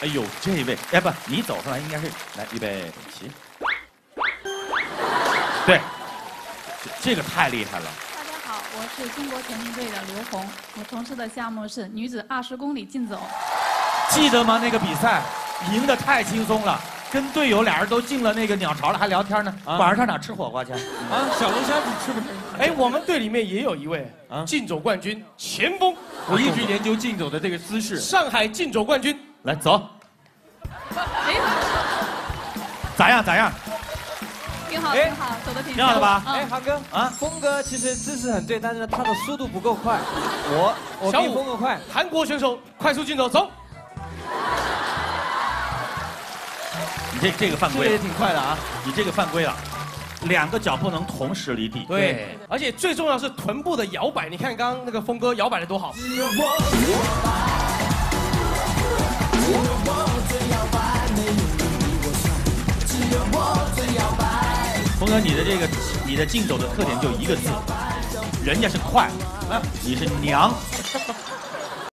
哎呦，这位，哎不，你走上来应该是来预备起。对，这这个太厉害了。大家好，我是中国田径队的刘红，我从事的项目是女子二十公里竞走。记得吗？那个比赛赢得太轻松了，跟队友俩人都进了那个鸟巢了，还聊天呢。晚上上哪吃火锅去？啊，小龙虾你吃不吃？哎，我们队里面也有一位啊竞走冠军前锋，我一直研究竞走的这个姿势。上海竞走冠军。来走，哎，咋样？咋样？挺好，哎挺好，走的挺挺好的吧嗯哎，航哥啊啊，峰哥其实姿势很对，但是他的速度不够快。我我比峰哥快。韩国选手快速竞走，走。你这这个犯这个也，挺快的啊。你这个犯规了，两个脚不能同时离地。对，而且最重要是臀部的摇摆，你看刚刚那个峰哥摇摆的多好。峰哥，你的这个你的竞走的特点就一个字，人家是快，啊，你是娘。